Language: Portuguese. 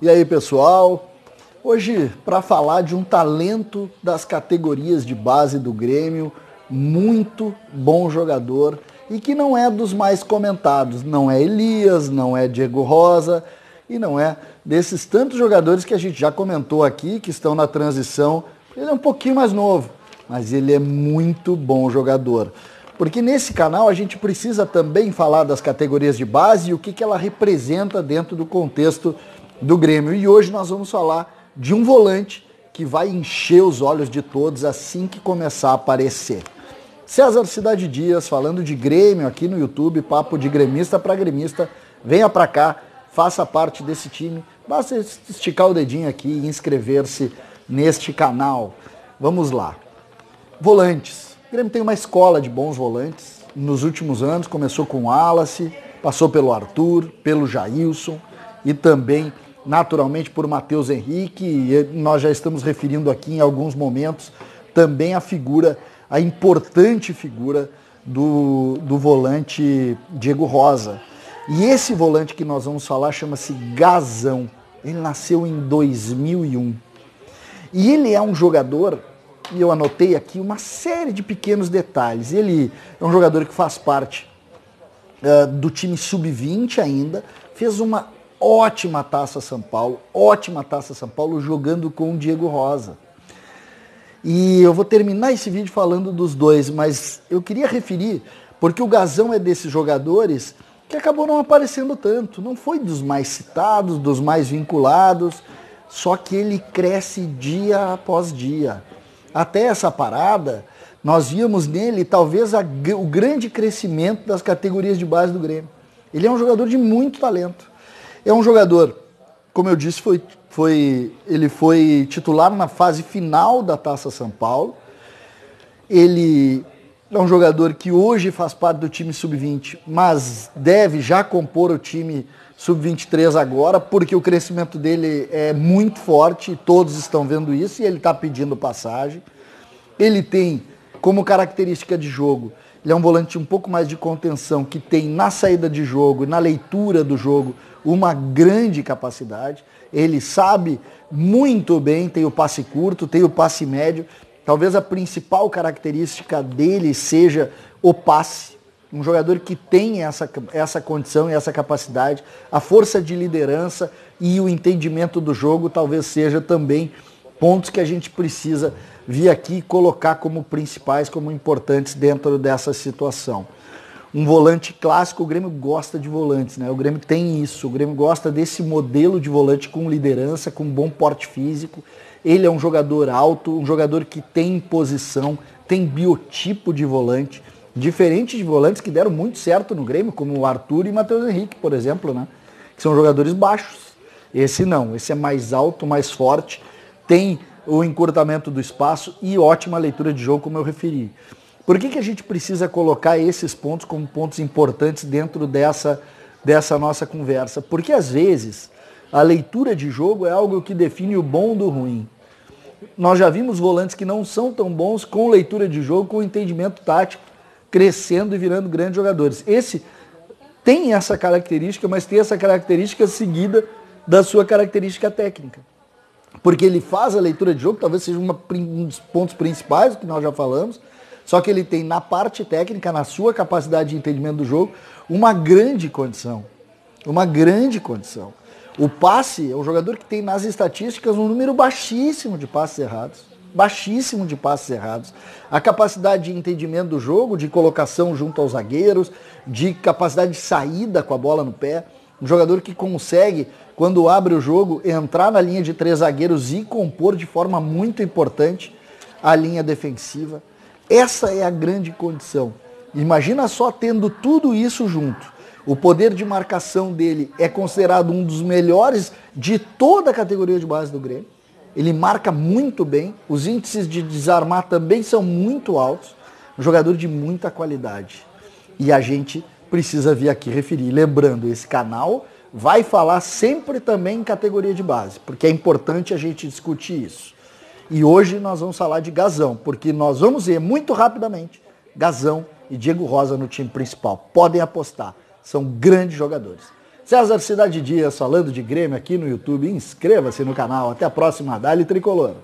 E aí, pessoal? Hoje, para falar de um talento das categorias de base do Grêmio, muito bom jogador e que não é dos mais comentados. Não é Elias, não é Diego Rosa e não é desses tantos jogadores que a gente já comentou aqui, que estão na transição. Ele é um pouquinho mais novo, mas ele é muito bom jogador. Porque nesse canal a gente precisa também falar das categorias de base e o que, que ela representa dentro do contexto do Grêmio. E hoje nós vamos falar de um volante que vai encher os olhos de todos assim que começar a aparecer. César Cidade Dias falando de Grêmio aqui no YouTube, papo de gremista para gremista. Venha para cá, faça parte desse time. Basta esticar o dedinho aqui e inscrever-se neste canal. Vamos lá. Volantes. O Grêmio tem uma escola de bons volantes. Nos últimos anos começou com o Wallace, passou pelo Arthur, pelo Jailson e também naturalmente por Matheus Henrique, e nós já estamos referindo aqui em alguns momentos também a figura, a importante figura do, do volante Diego Rosa. E esse volante que nós vamos falar chama-se Gazão. Ele nasceu em 2001. E ele é um jogador, e eu anotei aqui uma série de pequenos detalhes. Ele é um jogador que faz parte uh, do time sub-20 ainda, fez uma ótima Taça São Paulo, ótima Taça São Paulo jogando com o Diego Rosa. E eu vou terminar esse vídeo falando dos dois, mas eu queria referir, porque o Gazão é desses jogadores que acabou não aparecendo tanto. Não foi dos mais citados, dos mais vinculados, só que ele cresce dia após dia. Até essa parada, nós víamos nele talvez a, o grande crescimento das categorias de base do Grêmio. Ele é um jogador de muito talento. É um jogador, como eu disse, foi, foi, ele foi titular na fase final da Taça São Paulo. Ele é um jogador que hoje faz parte do time sub-20, mas deve já compor o time sub-23 agora, porque o crescimento dele é muito forte, todos estão vendo isso e ele está pedindo passagem. Ele tem como característica de jogo, ele é um volante um pouco mais de contenção, que tem na saída de jogo e na leitura do jogo uma grande capacidade. Ele sabe muito bem, tem o passe curto, tem o passe médio. Talvez a principal característica dele seja o passe. Um jogador que tem essa, essa condição e essa capacidade, a força de liderança e o entendimento do jogo talvez seja também pontos que a gente precisa vir aqui colocar como principais, como importantes dentro dessa situação um volante clássico, o Grêmio gosta de volantes, né? O Grêmio tem isso, o Grêmio gosta desse modelo de volante com liderança, com bom porte físico. Ele é um jogador alto, um jogador que tem posição, tem biotipo de volante, diferente de volantes que deram muito certo no Grêmio, como o Arthur e o Matheus Henrique, por exemplo, né? Que são jogadores baixos. Esse não, esse é mais alto, mais forte, tem o encurtamento do espaço e ótima leitura de jogo, como eu referi. Por que, que a gente precisa colocar esses pontos como pontos importantes dentro dessa, dessa nossa conversa? Porque às vezes a leitura de jogo é algo que define o bom do ruim. Nós já vimos volantes que não são tão bons com leitura de jogo, com entendimento tático, crescendo e virando grandes jogadores. Esse tem essa característica, mas tem essa característica seguida da sua característica técnica. Porque ele faz a leitura de jogo, talvez seja uma, um dos pontos principais que nós já falamos, só que ele tem na parte técnica, na sua capacidade de entendimento do jogo, uma grande condição. Uma grande condição. O passe é um jogador que tem nas estatísticas um número baixíssimo de passes errados. Baixíssimo de passes errados. A capacidade de entendimento do jogo, de colocação junto aos zagueiros, de capacidade de saída com a bola no pé. Um jogador que consegue, quando abre o jogo, entrar na linha de três zagueiros e compor de forma muito importante a linha defensiva. Essa é a grande condição. Imagina só tendo tudo isso junto. O poder de marcação dele é considerado um dos melhores de toda a categoria de base do Grêmio. Ele marca muito bem. Os índices de desarmar também são muito altos. Um jogador de muita qualidade. E a gente precisa vir aqui referir. Lembrando, esse canal vai falar sempre também em categoria de base, porque é importante a gente discutir isso. E hoje nós vamos falar de Gazão, porque nós vamos ver muito rapidamente Gazão e Diego Rosa no time principal. Podem apostar, são grandes jogadores. César Cidade Dias falando de Grêmio aqui no YouTube. Inscreva-se no canal. Até a próxima. Dali Tricolor.